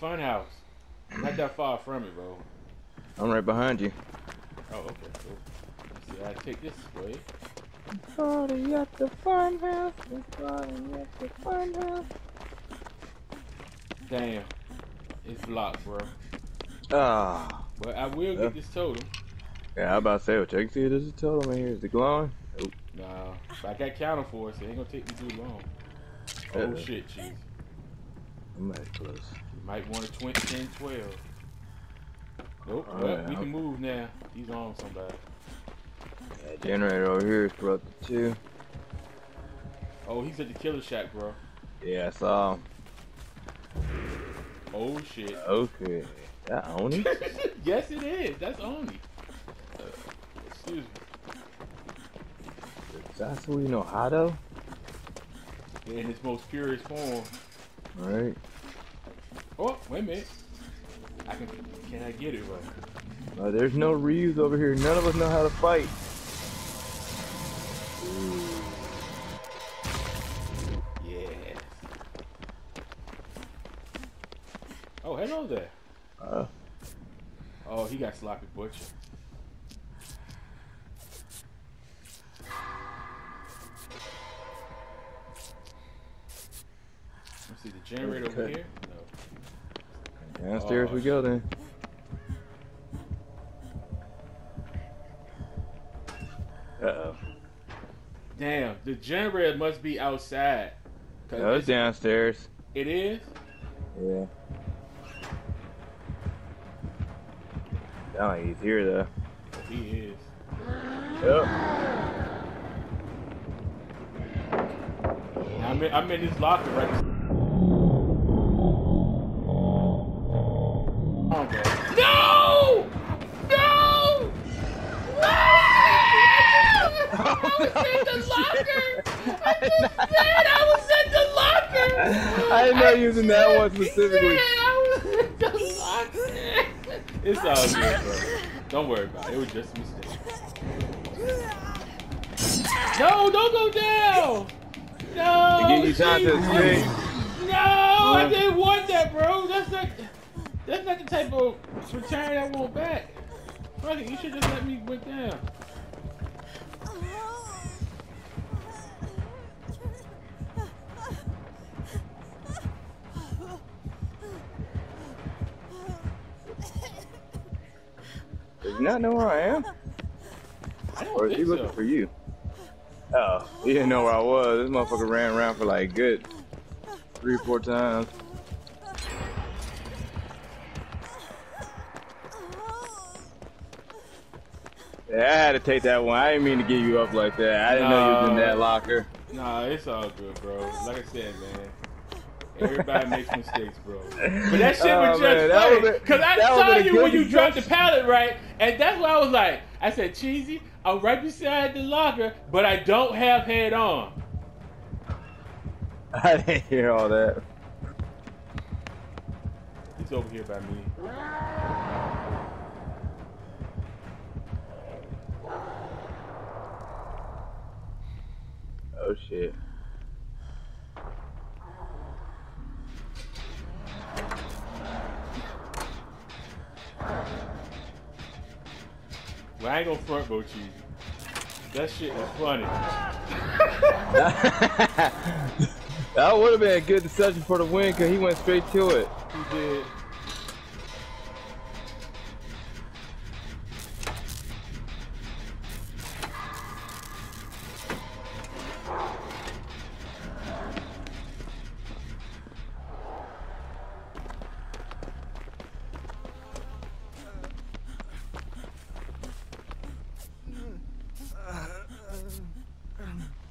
fun house. Not that far from it, bro. I'm right behind you. Oh, okay. Cool. Let's see. I take this way. Party at the fun house. Party at the fun house. Damn. It's blocked, bro. Ah. But I will Yeah. get this totem. Yeah, I about to say, well, check see if there's a totem in here. Is it glowing? Nope. Nah. But I got counter for it, so it ain't gonna take me too long. Oh Uh-oh. shit, cheese. I'm mighty close. Might want a 20, 10, 12. Nope. All well, right, we can move now. He's on somebody. Generator over here is corrupted too. Oh, he's at the killer shack, bro. Yeah, I saw him. Oh shit. Okay. That Oni? yes, it is. That's Oni. Uh, excuse me. That's who you know how Hado? In his most purest form. Alright. Oh, wait a minute. I can. Can I get it right? Uh, there's no Ryus over here. None of us know how to fight. Yes. Oh, hello there. Uh, Oh, he got sloppy butcher. Let's see the generator over here. No. Downstairs Oh, we go then. Uh oh. Damn, the generator must be outside. No, it's it's- downstairs. It is. Yeah. Oh, he's here though. He is. Yep. I'm in, I'm in this locker right. Oh, was in the locker. I just said I was in the locker. I didn't know you was in that one said specifically. I was in the locker. It's all good, bro. Don't worry about it. It was just a mistake. No, don't go down. No. To give you time to Jesus. escape. No, I didn't want that, bro. That's not. That's not the type of return I want back. Fuck it, you should just let me went down. He not know where I am? I Or is he looking so. for you? Oh, he didn't know where I was. This motherfucker ran around for like good three, or four times. Yeah, I had to take that one. I didn't mean to get you up like that. I didn't know you was in that locker. Nah, it's all good, bro. Like I said, man. Everybody makes mistakes, bro. But that shit Oh, was man, just funny. Cause I saw you when you dropped the pallet, right? And that's why I was like, I said, Cheesy, I'm right beside the locker, but I don't have head on. I didn't hear all that. He's over here by me. Oh shit. Well, I ain't gonna front Cheesy. That shit was funny. that would have been a good decision for the win because he went straight to it. He did.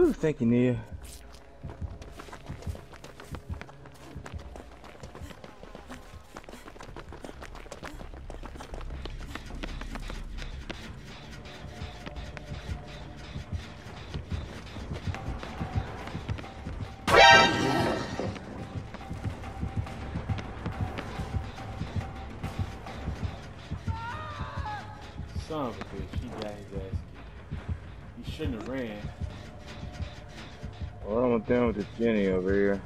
Ooh, thank you, Nea. Son of a bitch, he got his ass kicked. He shouldn't have ran. Well, I'm done with this Jenny over here.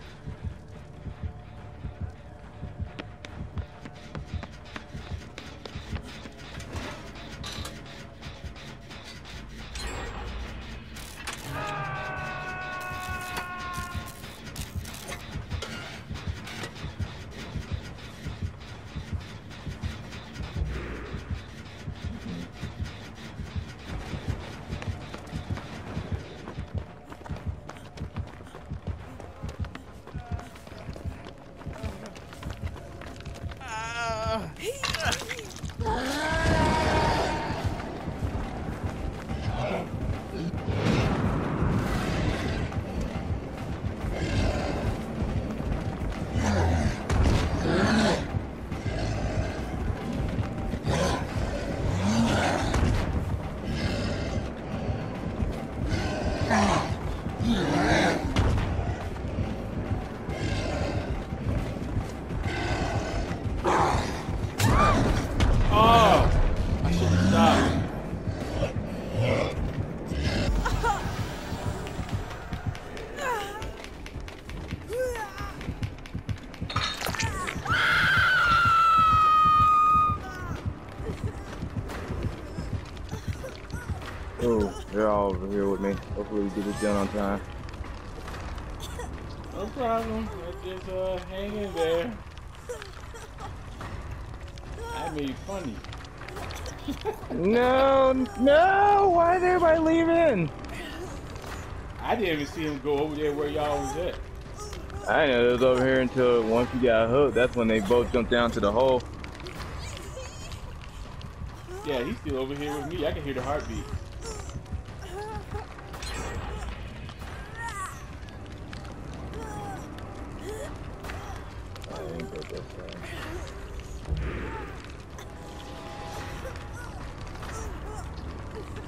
Hopefully we get it done on time. No problem. Let's just uh, hang in there. I made funny. no, no! Why is everybody leaving? I didn't even see him go over there where y'all was at. I know it was over here until once you got hooked. That's when they both jumped down to the hole. Yeah, he's still over here with me. I can hear the heartbeat.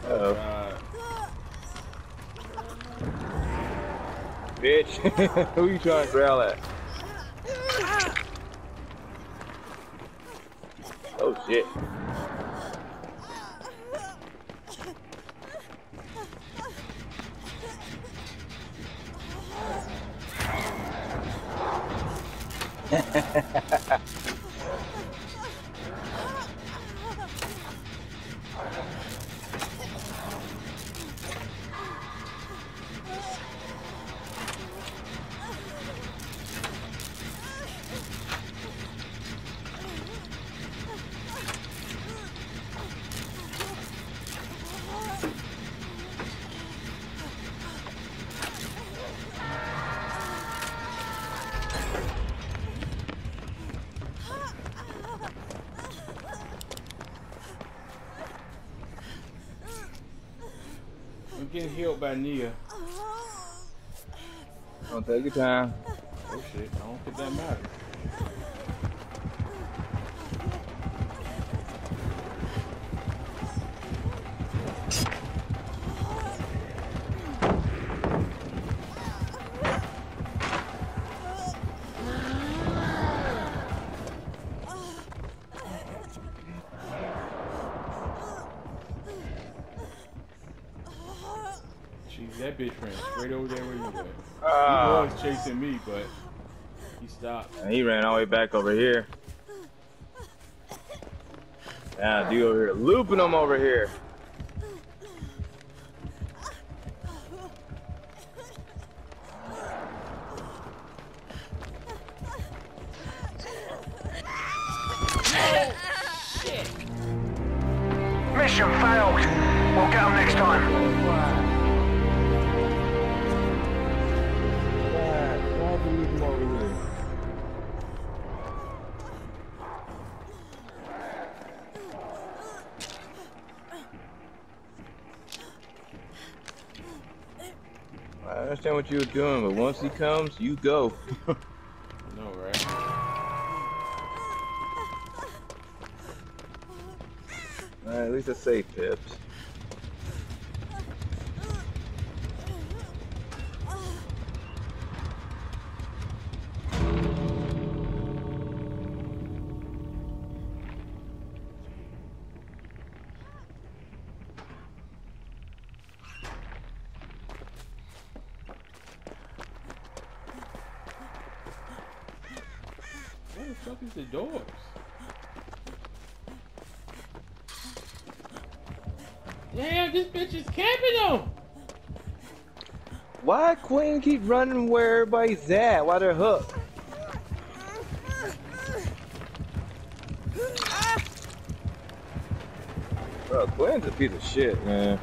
Uh, Bitch, who you trying to growl at? Oh shit. I'm getting healed by Nea. Uh-huh. Don't take your time. Oh shit, I don't think that matters. That bitch ran straight over there where you were. Ah, He was chasing me, but he stopped. and he ran all the way back over here. Yeah, dude over here looping them over here. Shit. Mission failed. We'll get them next time. I understand what you were doing, but once he comes, you go. No, right? Alright, at least it's safe, Pips. Fuck is the doors? Damn, this bitch is camping them. Why Queen keep running where everybody's at Why they're hooked? Bro, Quinn's a piece of shit, man.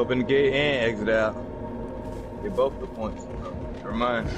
Open the gate and exit out. Get both the points. Never mind.